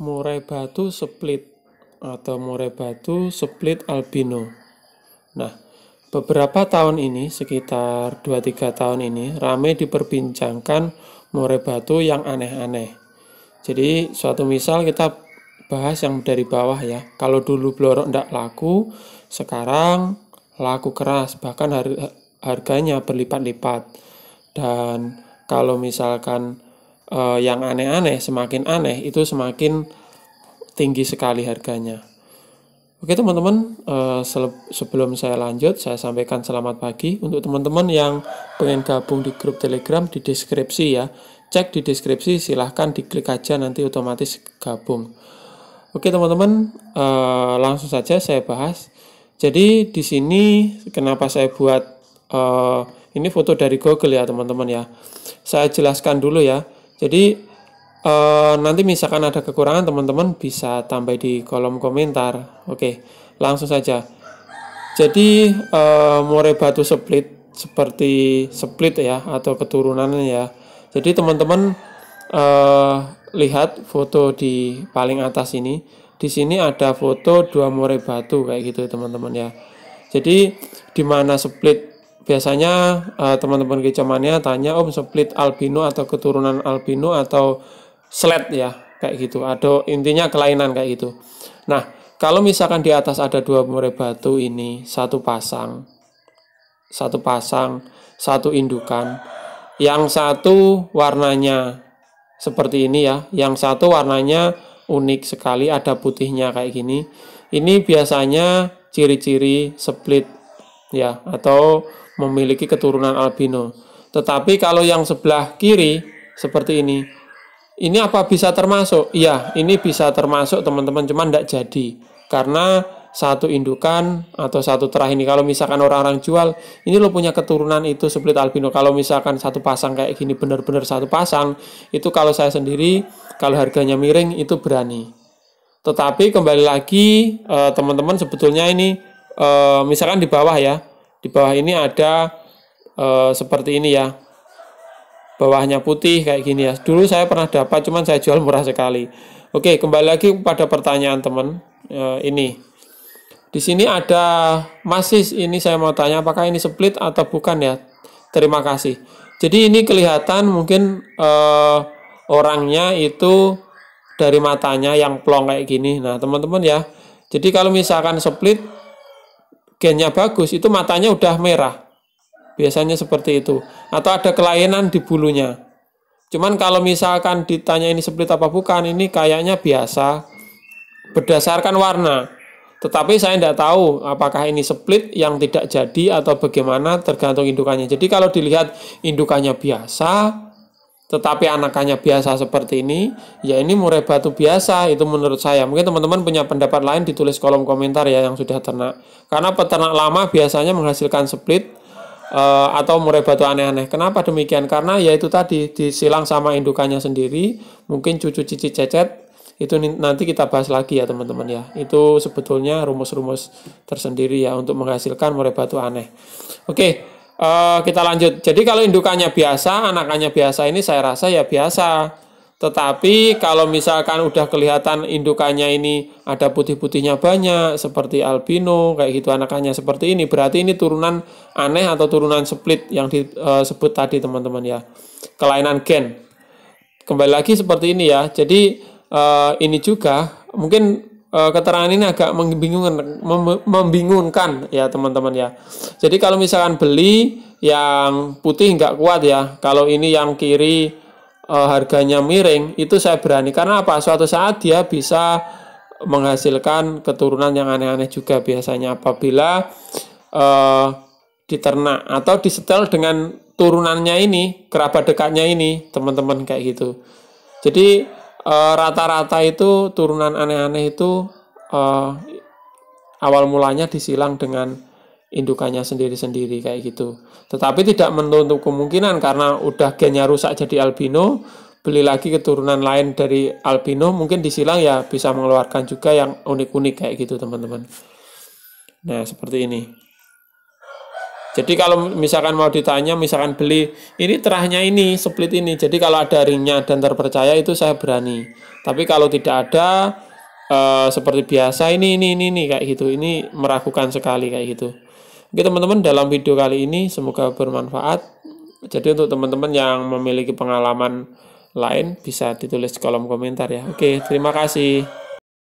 murai batu split atau murai batu split albino. Nah, beberapa tahun ini, sekitar 2-3 tahun ini, ramai diperbincangkan murai batu yang aneh-aneh. Jadi, suatu misal kita bahas yang dari bawah ya. Kalau dulu blorok tidak laku, sekarang laku keras, bahkan harganya berlipat-lipat. Dan kalau misalkan uh, yang aneh-aneh semakin aneh itu semakin tinggi sekali harganya. Oke teman-teman, uh, sebelum saya lanjut, saya sampaikan selamat pagi untuk teman-teman yang pengen gabung di grup Telegram di deskripsi ya. Cek di deskripsi, silahkan diklik aja nanti otomatis gabung. Oke teman-teman, uh, langsung saja saya bahas. Jadi di sini kenapa saya buat ini foto dari Google ya teman-teman ya. Saya jelaskan dulu ya. Jadi uh, nanti misalkan ada kekurangan teman-teman bisa tambah di kolom komentar. Oke, langsung saja. Jadi uh, more batu split seperti split ya atau keturunannya ya. Jadi teman-teman uh, lihat foto di paling atas ini. Di sini ada foto dua more batu kayak gitu teman-teman ya. Jadi di mana split biasanya uh, teman-teman kecamania tanya om split albino atau keturunan albino atau slet ya? Kayak gitu. Atau intinya kelainan kayak gitu. Nah kalau misalkan di atas ada dua murai batu ini satu pasang satu pasang satu indukan yang satu warnanya seperti ini ya yang satu warnanya unik sekali ada putihnya kayak gini ini biasanya ciri-ciri split ya atau memiliki keturunan albino. Tetapi kalau yang sebelah kiri seperti ini, ini apa bisa termasuk? Iya, ini bisa termasuk teman-teman, cuman tidak jadi karena satu indukan atau satu terah ini kalau misalkan orang-orang jual ini lo punya keturunan itu split albino kalau misalkan satu pasang kayak gini benar-benar satu pasang itu kalau saya sendiri kalau harganya miring itu berani tetapi kembali lagi eh, teman-teman sebetulnya ini eh, misalkan di bawah ya di bawah ini ada e, seperti ini ya. Bawahnya putih kayak gini ya. Dulu saya pernah dapat cuman saya jual murah sekali. Oke, kembali lagi pada pertanyaan teman. E, ini. Di sini ada masih ini saya mau tanya apakah ini split atau bukan ya? Terima kasih. Jadi ini kelihatan mungkin e, orangnya itu dari matanya yang plong kayak gini. Nah, teman-teman ya. Jadi kalau misalkan split gennya bagus, itu matanya udah merah. Biasanya seperti itu. Atau ada kelainan di bulunya. Cuman kalau misalkan ditanya ini split apa bukan, ini kayaknya biasa berdasarkan warna. Tetapi saya tidak tahu apakah ini split yang tidak jadi atau bagaimana tergantung indukannya. Jadi kalau dilihat indukannya biasa, tetapi anakannya biasa seperti ini, ya ini murai batu biasa itu menurut saya. Mungkin teman-teman punya pendapat lain ditulis kolom komentar ya yang sudah ternak. Karena peternak lama biasanya menghasilkan split uh, atau murai batu aneh-aneh. Kenapa demikian? Karena ya itu tadi disilang sama indukannya sendiri, mungkin cucu cici cecet itu nanti kita bahas lagi ya teman-teman ya. Itu sebetulnya rumus-rumus tersendiri ya untuk menghasilkan murai batu aneh. Oke, uh, kita lanjut. Jadi kalau indukannya biasa, anakannya biasa ini saya rasa ya biasa. Tetapi kalau misalkan udah kelihatan indukannya ini ada putih-putihnya banyak seperti albino kayak gitu anakannya seperti ini berarti ini turunan aneh atau turunan split yang disebut uh, tadi teman-teman ya. Kelainan gen. Kembali lagi seperti ini ya. Jadi uh, ini juga mungkin uh, keterangan ini agak membingungkan membingungkan ya teman-teman ya. Jadi kalau misalkan beli yang putih nggak kuat ya. Kalau ini yang kiri uh, harganya miring itu saya berani karena apa? Suatu saat dia bisa menghasilkan keturunan yang aneh-aneh juga biasanya apabila uh, diternak atau disetel dengan turunannya ini kerabat dekatnya ini teman-teman kayak gitu. Jadi Eh, rata-rata uh, itu turunan aneh-aneh itu uh, awal mulanya disilang dengan indukannya sendiri-sendiri kayak gitu. Tetapi tidak menutup kemungkinan karena udah gennya rusak jadi albino, beli lagi keturunan lain dari albino mungkin disilang ya bisa mengeluarkan juga yang unik-unik kayak gitu teman-teman. Nah seperti ini. Jadi kalau misalkan mau ditanya, misalkan beli ini terahnya ini, split ini. Jadi kalau ada ringnya dan terpercaya itu saya berani. Tapi kalau tidak ada uh, seperti biasa ini ini ini ini kayak gitu. Ini meragukan sekali kayak gitu. Oke teman-teman dalam video kali ini semoga bermanfaat. Jadi untuk teman-teman yang memiliki pengalaman lain bisa ditulis di kolom komentar ya. Oke, terima kasih.